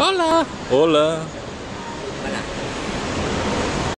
Hola. Hola.